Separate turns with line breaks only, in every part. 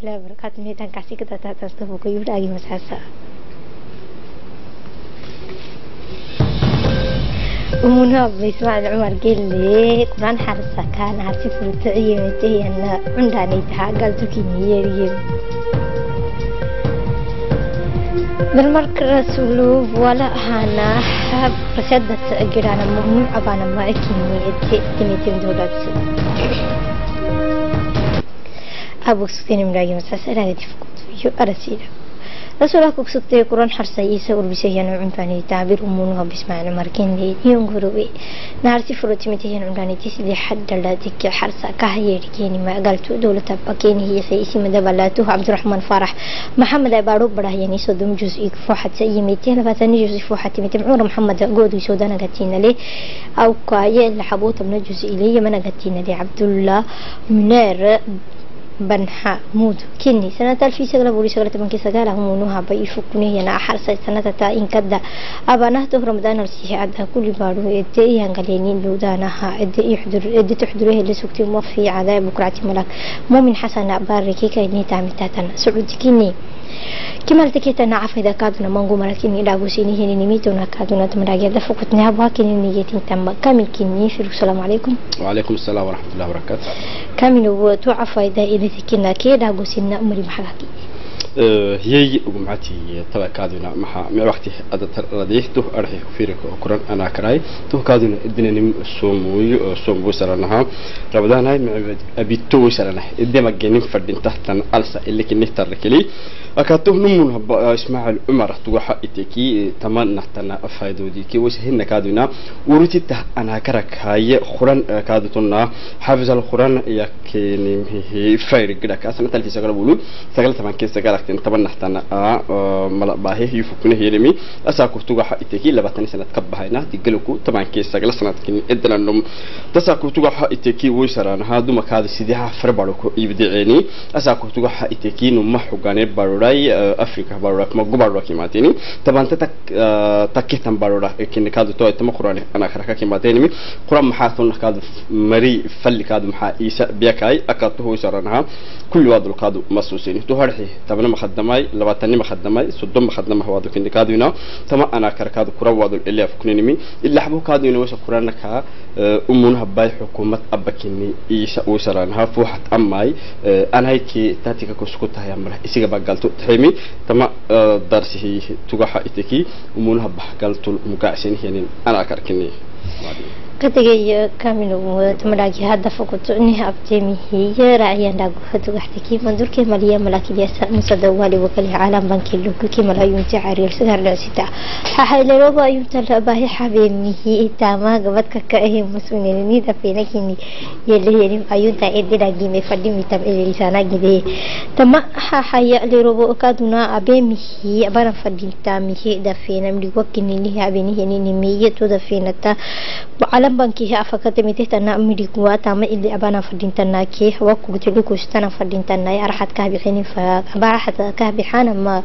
الله وبركاته ميتان كاسي كده تاتستفو كيو داغي مسحسا ومنها بيسمع العمر قال لي قرآن حرصة كان عرسي فرطعية متي أن عندها نيتها قال تكيني يريم بالمرك رسولو ولا هانا حب رسدت جرانا ممنوع أبانا ما أكيني إتي تميتين دولات أبو سكتين مراجع مساس أنا تفكت فيه أرسيله رسولك كسكتي قرآن حرسا إيسا وربسيان عمفاني تعبير أمونها بسمعنا مركين لي ينقروي نارسي فروتي متهين عمراني تسلي حد لا تكي حرسا كهي ركيني ما قلتو دولة بكيني هي سيسي مدبلاته عبد الرحمن فرح محمد عبارو بره يعني صدوم جزء فوحة سيميتين لفاتني جزء فوحة ميتين عمر محمد قودو سودانا قتينا لي أو كاية اللي حبوت من جزء إلي من قتينا لي عبد الله منير بنحا مود كني سنة ألف سجل بوري سجل تبنك سجل هم نوها بي فكني أنا حرس سنة تا إن كدا أبانا تو رمضان السيح عدا كل بارو. إدي ينقلينين لودانها إدي يحضر إدي تحضره اللي سكتي موفي عذاب بكرة ملاك مؤمن حسن باركي كيني تعمل تاتنا سعود كني كما تكيتنا عفا إذا كادنا منغو مراكيني إلا غسيني هني نميتنا كادنا تمراجع دفقتنا أبوا كني نيتين تم كامل
هي ومعتي تبع كادونا مع مع وقتي أدا رديه تو أرحي كفيرك وكران أنا كراي. تو كادونا الدنيا نم سوموي سومبو سرناها رمضان هاي مع أبي تو سرنا الدنيا مجانين فردين تحت ألسا اللي كنيه تركلي. أكاتو نمون اسمع العمر توحى إتكي تمن نحتنا أفايدو دي كي وسهنا كادونا ورتي ته أنا كرك هاي. خران كادتنا حافظ القرآن يكني فاير كده كاسنا تلفي سجل بقولوا سجل تمن كيس سجل يفكنا هيرمي أساكو توحى إتكي لبتني سنة كبهاينا تقلكو تمن كيس سجل سنة كني إدنا نم تساكو توحى إتكي ويسرنا هذا مكاد سيدها فرباركو يبدعيني أساكو توحى إتكي نمحو جانب بارو barurai afrika barura kuma gubarura kimatini tabanta tak takitan barura kin kadu to tama qur'an ana karaka kimatini qur'an mahatun kadu mari falli kadu maha isa biyakai akatu hu saranaha كل واد القادو مسوسين تو هرحي ma labaatani ma khadamay soddon ma khadama waadu tama ana kura waadu ilaaf kunanimi illa habu kaaduyna washa kurana eh, bay xukuumad abakini iisa usaran ha amay eh, anayki taatika kusku tahay amra isiga bagalto tahimi tama eh, darsihi tugaha itiki umunaha bahgaltul mugaasin hinin ana
كتجي كامل تملاقي هذا فقط إنها أبتمي هي رأي أن أقول وحدك منظور كما لي ملاك لي مصدوالي وكله عالم بنك اللوك كما لا ينتع عريل سهر لا ستا ححي لربا ينتع باهي حبيبي هي تاما قبت كأيه مسؤولين نيدا فينا كني يلي يلي أيونتا إدي لاقي مفردي متم إلي لسانا جدي تما ححي لربا أكادنا أبيمي هي أبانا فردين تامي هي دفينا ملي وكني لها أبيني هني نمية تدفينا تا وعلى banki afakate mite tana midikuwa tama ili abana fadintana ke wa kugtilu kustana fadintana arhat kahbi khini fa abarahat kahbi hana ma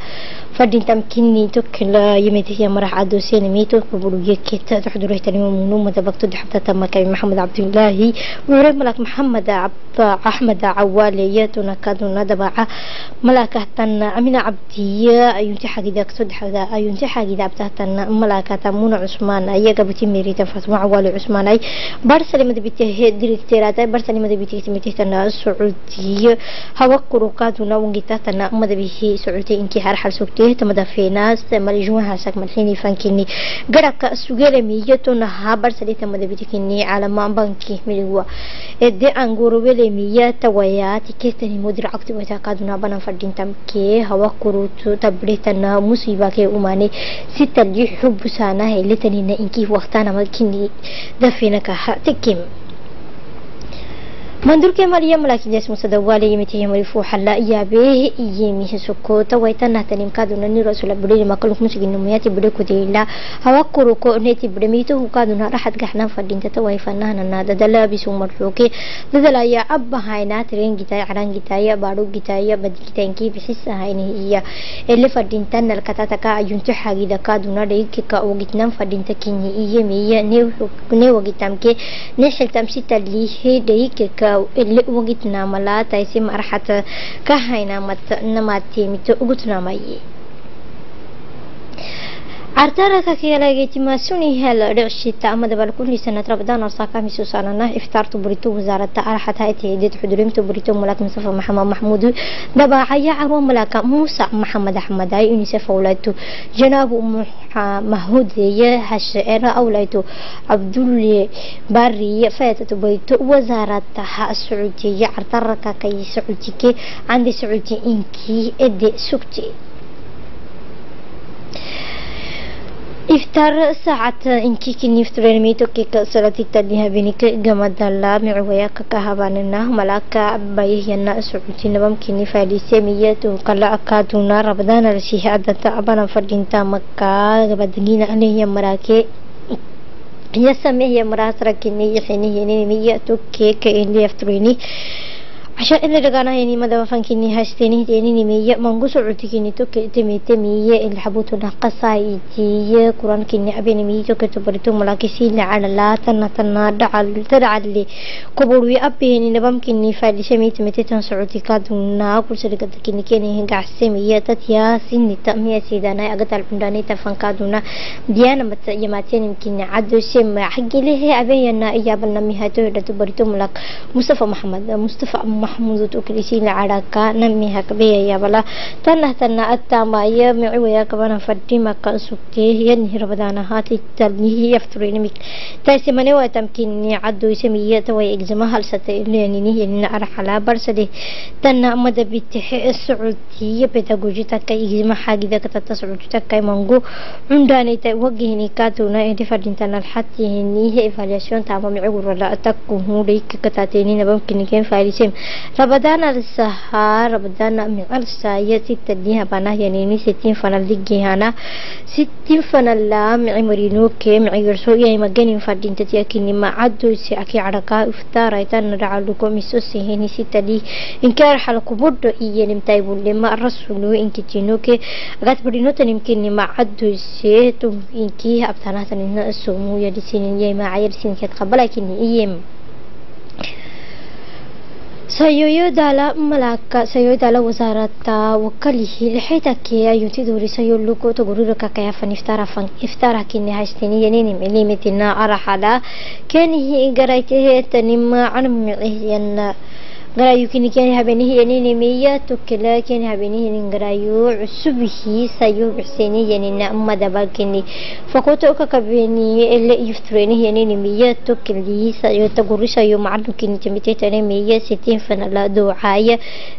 fadintam kinni tukla yimite ya marah ado sene mito kubulu yeketa تحضر تاني منو مدبكتو دي حتى تم كريم محمد عبد الله وعري ملك محمد عبد أحمد عوالي تنكادو ندبع ملاك تن أمين عبدية أيونتي حاجة دكتو حاجة أيونتي حاجة دبتها تن ملاك تمون عثمان أي قبتي ميري تفاطمة عوالي عثمان أي برسل مدبتي ديريكتيرات برسل مدبتي تمتي تن السعودية هوا كروكادو نونجتا تن مدبيه سعودية إنكي هرحل سكتيه تمدفيناس مالجوها ساك ملحيني فانكيني قرأك السجل miyatuna habar salita madabitikinni calama banki miligwa ede anguru wele miyata waya tiketani mudir akti wata kaduna bana fadintam ke hawa kurutu tabritana musiba ke umane sita li hubu sana heletani na inki waqtana دفينك حق تكيم منظور كي مريم لكن جسم سدوالي يمتي يمرفو حلا يابيه يمي سكو تويتا نهتنم كادونا ني رسول بدي ما كلكم مسجن نمياتي بدي كديلا هوا كروكو نيتي بدميتو كادونا راحت قحنا فدين تتوي فنانا نادا دلا بيسو مرفوكي دلا يا أبا هاينا ترين جتاي عران جتاي بارو جتاي بدي جتاي كي بحس هايني هي اللي فدين تن الكتاتكا ينتو حاجي دا كادونا ريكي كا وجتنام فدين تكيني يمي نيو نيو وجتام كي نحل تمسيتا اللي هي ديكي كا ilawagitnama laatai e si marxata ka haynamata namaatiimito ugutnamaye مت وقتنا مايي عرتارك كيلا تماسوني هل رعشيتا أما دبل كل سنة رمضان وصاكا ميسوسانا إفطار تبريتو وزارة أرحت هاي تهديد تبريتو ملاك مصطفى محمد محمود دبا حيا عرو ملاك موسى محمد أحمد هاي يونيسف أولادتو جناب مهود هشعر أولادتو عبد الله باري فاتت بيتو وزارة السعودية عرتارك كي سعوديكي عندي سعودي إنكي إدي سكتي افتر ساعة إنكي كي نفتر الميتو كي كسرتي تديها بينك جمد الله معويا كهبان النه ملاك بيه ينا سعوتي نبم كي نفالي سمية تقلع كاتونا ربدان رشيه عدد تعبنا فردين تا مكة بدنين انه يمراكي يسميه يمراس ركيني يحيني يني مية توكي كي اندي افتريني عشان اللي رجعنا يعني ما دام فانكني هاشتني تاني نمية منقول سعودي كني تو كتمي تمية اللي حبوتو نقصاي تي قرآن كني أبي نمية تو كتبرتو ملاكسين على لا تنا تنا دعال تدعى اللي كبروي أبي يعني نبام كني فادي سمي تمتي تن سعودي كادونا كل سرقة كني كني هنقع سمية تتيا سني تأمية سيدانا أقدر البنداني تفن كادونا ديانا مت يماتين يمكن عدو سم حقي له أبي أنا إيابنا مهاتو تبرتو ملاك. مصطفى محمد مصطفى محمود تكريسين عراكا نمي هكبيا يا بلا. تنه تنه التاما يا معويا كمان فدي ما كان سكتي. ينهي رمضان هاتي تلنيه يفترين مك تاسي مني وتمكنني عدو يسمية توي إجزما هل ستليني ين أرحلا برسدي. تنه مدى بتح السعودية بتجوجي تكا إجزما حاجة ذاك تتسعودي تكا منغو عنداني توجهني كاتونا. إنتي فردين تنا الحتي هني هي فالياسيون تاما معور ولا أتكو هو ليك كتاتيني. نبمكن كين فاليسيم رمضان السهار رمضان من الساية ستة ديها بنا يعني ستين فنا لجي هنا ستين فنا لا معي مرينو كي معي يرسو يعني مجاني فردين تتيا كني ما عدو سي أكي عرقا إفطار ايتان رعالوكو ميسو سيهني ستة دي إن كار حلقو بردو إيه نمتايبو لما الرسولو إن كتينو كي أغات برينو تنمكن ما عدو سي تم إن كي أبتانا تنين السومو يدي سنين يما عير سنين كتقبلا كني إيم sayoyo dala sayoyo dala wazarata wakalihi lixitake ayunti duri sayo lugo togurura kakaya fan iftara fan iftara kini hashtini yanini milimitina arahala kenihi garaytehe tanima anmicihyanna garayu kini keni habenihi yanini miya tukila keni habenihi garayu cusubihi sayo bixseni yanina madaba kini fakoto kakabeni ele yuftreni yanini miya tukili sayo taguri sayo macadu kini jamitetane miya sitin fanala ducaya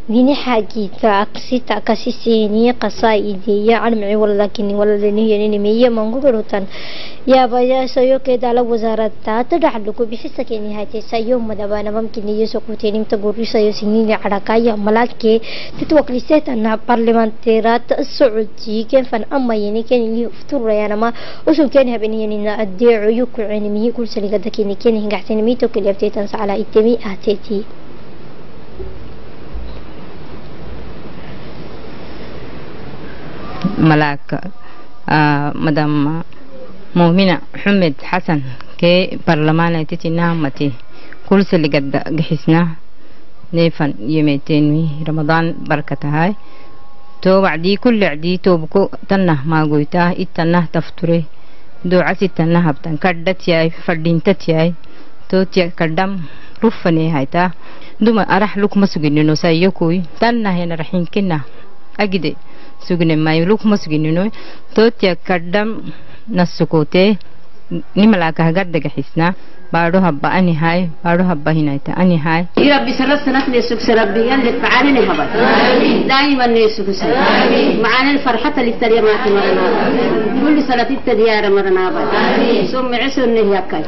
dini xagita aksita kasiseni qasaidiya anmici wala sayo سنين عراقية ملاكي تتوكليسات أنها برلمانتيرات السعودية كان فان أما يعني كان اللي افتر يعني ما وسو كان هبني يعني أدعو يكو يعني مي كل سنة قد كان كان هنقع سنميتو كل يفتيتنس على التمي أهتيتي
ملاك آه مدام مؤمنة حمد حسن كي برلمان تتنا متي كل قد قحسنا نيفن يميتين رمضان بركة هاي تو وعدي كل عدي تو بكو تنه ما قويته إتنه تفتري. دو عسي تنه هبتن. كردت ياي. فردين تت ياي. تو تيا كردم رفني هايتا. دوما أرح لك مسجننو سايكوي تنه هنا رحين كنا أجدي. سجن ما يلوك مسجننو تو تيا كردم نسكوتي. نملاك هجد حسنا. بارو هبا أني هاي بارو هبا هنايتا أني هاي.
يا ربي سنة سنة نسوك ربي يلك معانا نهبا دائما نسوك معانا الفرحة اللي تريا ما تمرنا كل سنة التديار مرنا. با ثم عسر نهيكاي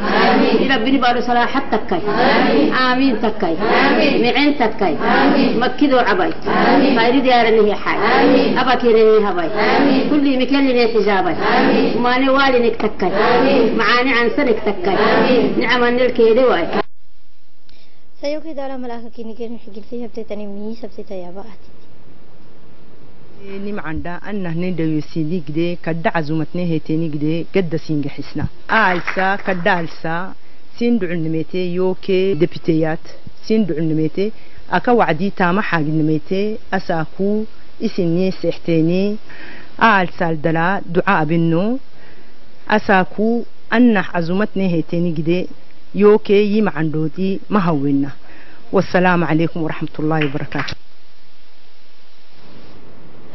يا ربي نبارو صلاحة تكاي آمين. تكاي. معين تكاي. مكدو عباي خير ديار نهي حاي. أبا كيرين نهباي كل مكان نتجاباي وماني والي نكتكاي. معاني عن سنك تكاي نعم نلكي واي
sayo kidala malaka kini keni xigiltay habteetani mii sabtitayaba ahti
نمعندا أنه نديو سيدي كده كدا عزومتنا هيتيني كده قد سينجا حسنا آلسا كدا آلسا سين دعون نميتي يوكي دبتيات isiin dhuculnimeete aka wacdii taama xaagidnimeete asaaku isinii seexteeni aal saaldalaa duca abinno asaaku heeteeni gide yookee yi macandhoodii ma hawinna والسلام عليكم ورحمة الله وبركاته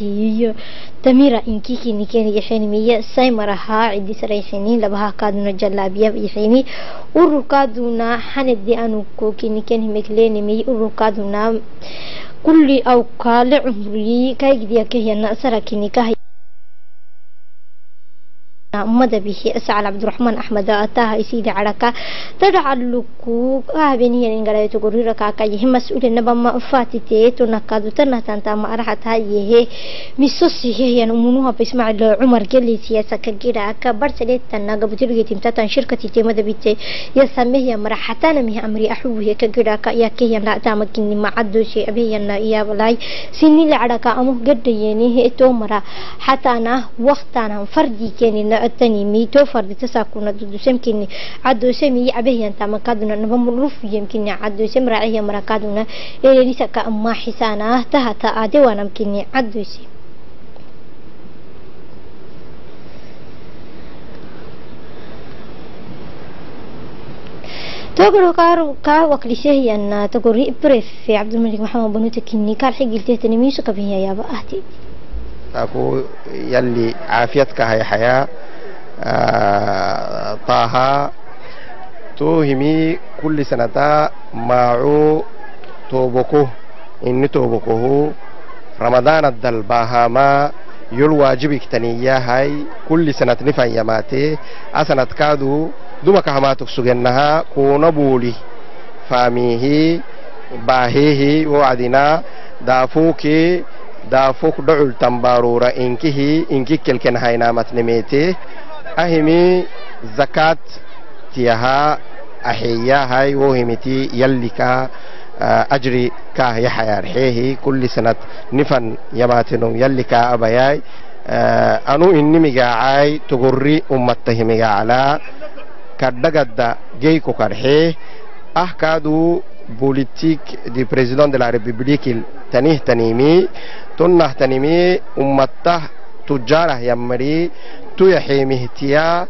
يعني ما توكني ما عداك ساتن كني عيدي شي كان هي حين هي نيني مية تفرحي ما عداك ني فدين تام هرودي سكرايا سليتي عريكوي باستاي دقيقية توكل كادونا سليتي iyo tamira inkiki nikeni yaxeni miya saymaraha cidi sarayxini labaha kaaduna jalaabiya yaxini ururkaaduna xanadi anu koki nikeni mekleni miy ururkaaduna kulli aw kaale cumriyi kaygidiya مدبي اسعد عبد الرحمن أحمد اتاها سيدي عركا يعني ترى اللوكو هابين هي انغراي تقولي ركا كاي هي مسؤول نبا ما فاتتي تونكا دوتنا تانتا ما راحت هاي. هي مسوسي هي يعني هي نمونوها باسم عمر قلي سياسة كجيرا كا برسلت تانا قبتي لغي تيم شركة تيم مدبي يا سامي هي مراحتا نمي امري احو هي كجيرا كا يا ما عدو شي أبي هي نعيا ولاي. سيني لعركا امو قد يعني هي تومرا. حتى أنا وقتا أنا فردي كيني kenina التنمي توفر تساكن دودسمكني عدو سمي عبيه أنت مكادنا نبمرف يمكنني عدو سم راعيه مركادنا إلي لسك أما حسانا. تهتا آدي ونمكنني عدو سم تقول كار كا وكليشه أن تقول بريف في عبد الملك محمد بنوتك كني كار حق قلت تنمي سكبيه يا بأهتي.
أكو يلي عافيتك هي حياة. طه توهمي كل سنة معو توبكو إني توبكوه رمضان الدلباها ما يل واجبك تنيا هاي كل سنة نفا يماتي أسنة كادو دوما كهماتك سجنها كون بولي فاميه باهيه وعدنا دافوكي daafok dhocul tambaarura inkihi inki kelken أهمي زكاة تيها أحيا هاي وهمتي يلكا آه، أجري كا يحيا رحيه كل سنة نفن يباتنو يلكا أبياي. آه، أنو إني مجاعي تغري أمته مجاعلا كدقد جيكو كرحيه. أحكادو بوليتيك دي بريزيدون دي لا ريبوبليك تنيه تنيمي. تنه تنيمي أمته ummattah tujjarah yammari tuyaxeemihtiya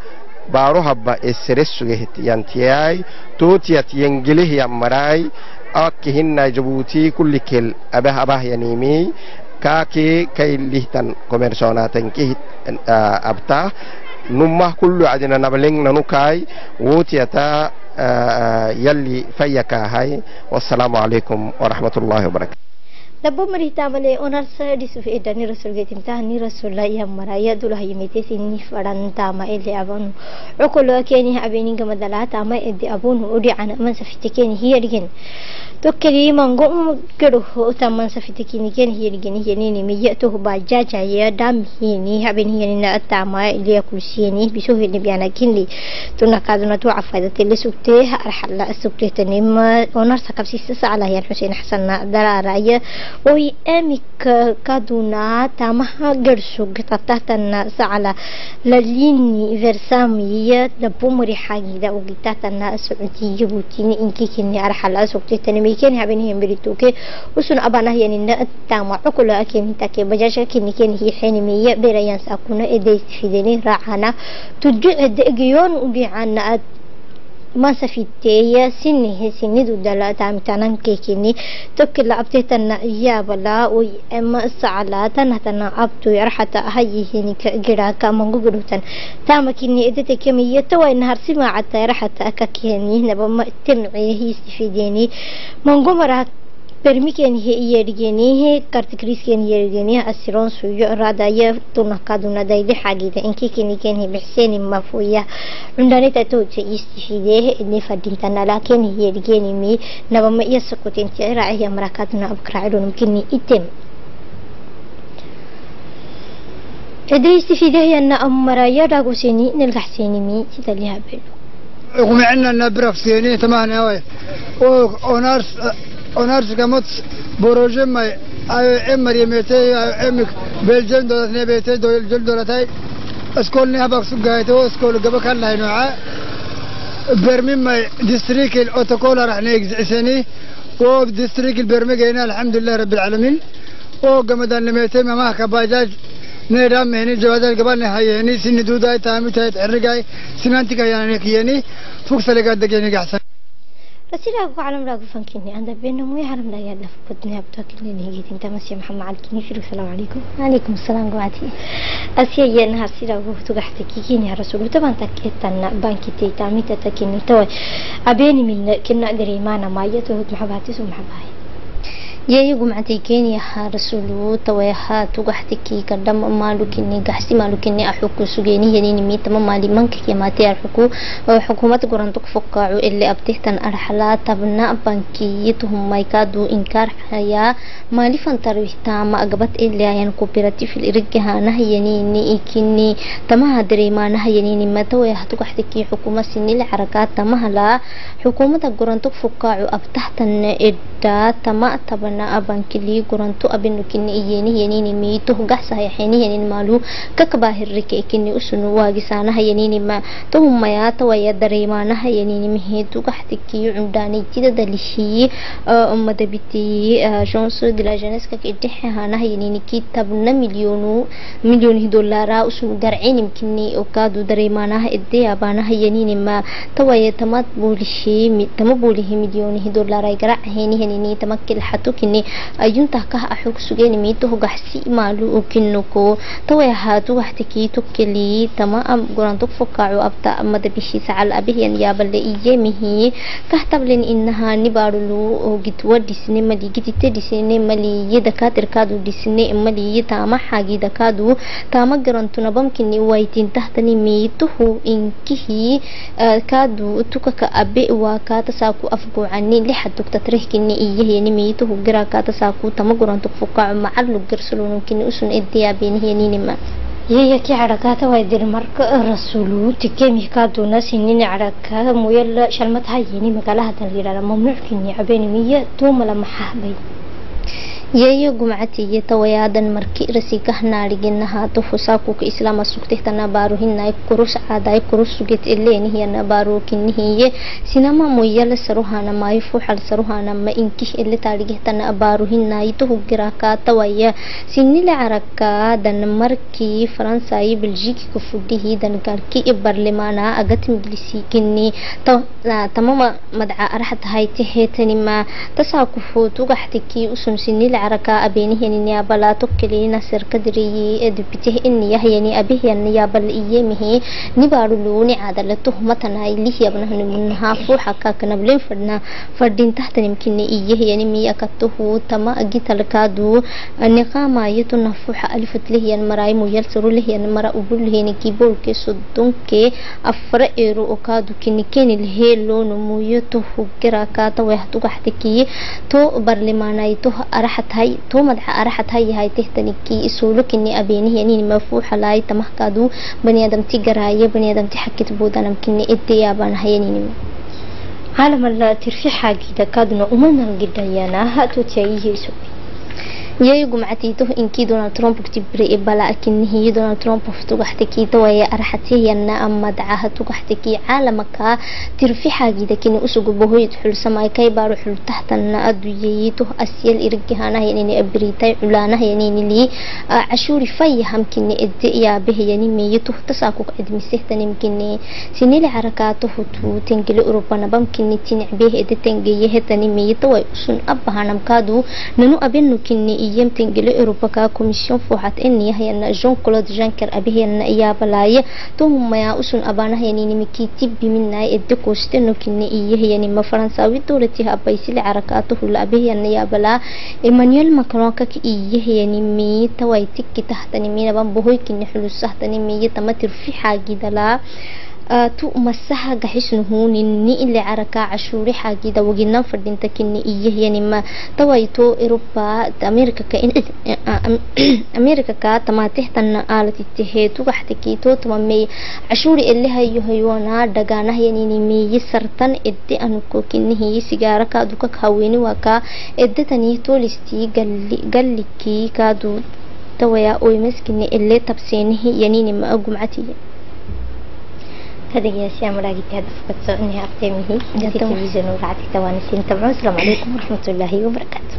baaro habba esseressugehtiyantiyay tootiyat yengelih yammaray akkihinna jabuuti kullikel abah abah yanimi kaake kaylihtan commersonaatankih abta nummah kullu adina nabaleng nanukai wootiyata يلي فيك هاي والسلام عليكم ورحمة الله وبركاته
لبومري تاملي أونرس ديسوف إدا نيرسول جتمتا نيرسول لا يمرا يدولا يميتس نيفران تاما إلي أبانو عقلو كيني أبيني كما دلا تاما إدي أبونو أودي عن أمن سفتكين هي رجن ana man safitekeni hiyargen tokkeri mango kedo ta man safitekeni ken hiyargen hiyani mi yeto ba jaja ya dam hini abeni hiyani na ta ma ele kulsiyeni biso hini biana kinli tuna kaduna tu afada tele sukte arhalla sukte tanim onar sakapsi sala ya Hussein Hassan darara ya وهي أمك كادونا تامها قرشو قطعتنا سعلا لليني فرسامية دبومري حاجي دا وقطعتنا কেন হ্যাবেন হি এমবেরি তুকে উসুন আবানা ইয়ানি না তামা উকুল আকিম তাকে বাজাশ কিনি কেন হি হেনি মিয়া বেরায়ান সাকুনা এদে ফিদেনি রাহানা তুজু এদে গিয়ন উগি আনা مسافيتي سيني هسيني دودالا تامتانان كيكيني توكي لابتي تانا يابالا وي اما سالا تانا تانا ابتو يرحتا هاي هيني كيراكا مونغوغروتان تاما كيني ادتي كيمي يتوين هارسي ما عتا يرحتا كاكيني نبا ما تمعي
هيستفيديني مونغومراك برمیکن هیریگنی ه کارتکریسکن هیریگنی اسیران سویج رادای تونکادونا دید حقیقت اینکه کنیکن هی بحثی مفهومیه اندانه تاتوچه استفاده نفرین تنها لکن هیریگنی می نبام یاسکوت انتیار راهی مراکادونا بکرایدونم کنی اتم ادري استفاده ان امرايا داغوسيني نلقى حسيني مي تتليها بلو.
ومعنا ان برافسيني ثمانية وي ونارس ونارس كموت بروجي ما أمر يميتي أمك بلجن دولت نبيتي دول جل دولتاي اسكول نها بقى سقايتو اسكول قبل كان لها نوعا برمي ما ديستريك الاوتوكول راح نيجزعسني وديستريك البرمي جينا الحمد لله رب العالمين وقمدان نميتي ما معك باجاج نيرام مهني جوازال قبل نهاية سن دوداي تامي تايت عرقاي سنانتي كياني كياني فوق سلقات دقيني قحسن
رسيلا أقو عالم راقو فانكيني. عند بينهم وي عالم لا يعرف بدنا بتاك اللي نهيجي انت مسيا محمد علكيني فيرو السلام عليكم. وعليكم السلام. قواتي. أسيا ينها رسيلا أقو تقحت كيكيني يا رسول. طبعا تكيتنا بانكي تي تامي تتكيني. توي. أبيني من كنا معنا ما يتوهد محباتي سمحباي yayagu macantay kenya ha rasulu tawayaha tugaxtiki kadam malukini gaxsi malukini axuku sugeni yanini mitama mali manka yamati axuku xukuumad gorantuk fuqaacu ili abtihtan arxala tabna bankiyituhum maykadu inkar haya mali fantarwihtama agabat ili ayan cooperative irigahanaha yanini ikini tamaha dareemanaha yanini matawayah tugaxtiki xukuma sinil xarakaat tamahala xukuumada gorantuk fuqaacu abtahtan idda tama taban أنا أبان كلي قرنتو أبنو كني يني ينيني مي توهجح صحيحيني ينين مالو ككباه الركة كني أسنو واجسانها ينيني ما توهم مايا توايا دريمانها ينيني مهي توهجحتكي عمداني كده دليشي أم آه، دبيتي آه، جونسو دلا جنس كك إتحها نها ينيني كي تبنا مليونو مليون دولارا أسنو درعيني مكني أوكادو دريمانها إدي أبانها ينيني ما توايا تمت بوليشي تمت بوليه مليون دولارا يقرأ هيني هنيني تمكل حتوكي kini ayuntah kah axug sugeni mito hogaxsi malu ukinuko taway haatu waxtiki tukeli tama am gurantuk fokacu abta amada bishi sacal abihiyan yaabale iyemihi kah tablin inaha nibaarulu gitwa dhisne mali gitite dhisne maliye dakatirkaadu dhisne maliye taama xaagi dakaadu taama garantuna bamkini waytintahtani miituhu inkihi kaadu tukaka abe waa kaatasaku afbuucani lixa dugtatrehkini iyaheni miituhu shirakaadasaa kuu tama guranto fukaacu macadlu garsaloonkini usun idiyaabeenihiyaninima yaya ki cadhakaata way dirmarka eh, rasuluuti kemihkaadunasinini cadhakaa muyala shalmatahayeni magaalahadan layidhahda mamnuuckiini cabeynimiya duumala maxaabay yeyo gumcatiye tawayaadan marki rasikahnaariginaha tufusakuka islama sugtehtana baaruhinay kurus caday kurus suget eleenihiyana baarukinihiye sinama moyala saruhana maayo fuxal saruhana ma inkih ele taarigehtana baaruhinay tuhugiraka tawaya sinila carakaadan markii faransay beljiki kufudhihidan garki barlemana agat miglisikini tamama madca araxatahaytehetanima tasaakufu tugaxtiki usun sinila عركا أبينه النيابة لا تكلي نصر قدري دبته إنيه يعني أبيه النيابة الإيامه نبارلون عادل تهمتنا إليه يبنه نمنها فوحكا كنبلين فرنا فردين تحت نمكن إيه يعني مي أكتوه تما أجي تلقادو نقاما آية يتون فوح ألفت ليه ينمرأي ميلسرو ليه ينمرأ أبول ليه نكي بولك سدون كي أفر إيرو أكادو كيني كين الهيلو نمو يتوه كراكا تو برلمانا أرحت هاي تومد أرحت هاي هاي تهتني. كي إسولك إني أبيني يعني مفوح لاي تمه كادو بني آدم تجراية بني آدم تحكت بودنا ممكن إدي يا بنا هاي نيني عالم الله ترفي حاجة كادنا أمنا الجدايانا هاتو تيجي إسولي يجمع تيته إن كي دونالد ترامب تبرئ بلا لكن هي دونالد ترامب تقحت كي توي أرحته ين أما دعها تقحت كي عالمك ترفي حاجة لكن أسوق بهوي تحل سماي كي بارو حل تحت أن أدوية تيته أسيل إرجها نه يعني أبريتاي علانا يعني اللي آه، عشور في هم كن الدقيا به يعني ما يتوه تساقق أدمي سهتا يمكن سنين العركاته تو تنقل أوروبا نبم كن تنع به إذا تنقيه تاني ما يتوه أسون أبها نمكادو. ننو أبنو كن إيام تنجل إروبا كا كوميشن فوحات إني هينا جون كلود جانكر أبي هينا إيا بلاي تو هم يا أسون أبانا هيني نمكي تبي منا إدو كوشتي نوكين إيا إيه هيني ما فرنسا ويتورتي هابي سيل عركاتو هلا أبي هينا يا بلا إيمانيول ماكرون كاك إيا هيني مي تواي تكي تحتني مي نبان بوهي كيني حلو سحتني مي يتمتر في حاجي دلا. آه، تو مسها جحش نهون إني اللي عركة عشوري حاجة ده وجينا فردين تكن إيه يعني ما توايتو أوروبا أمريكا كإن أمريكا كا تما تهتن على تتهي تو بحتكي تو تما مي عشوري اللي هي هيوانا دجانا يعني نمي يسرتن إدي أنو كن هي سيجارة كا دوكا خاويني وكا إدي تاني تو لستي قال لي كي كا دو توايا أو مسكني اللي تبسينه يعني ما أجمعتي agumcatiye
هذا يا سيام راقي هذا فقط سؤالني أقتمه جاتي تلفزيون وقعدت توانسين تبعون السلام عليكم ورحمة الله وبركاته.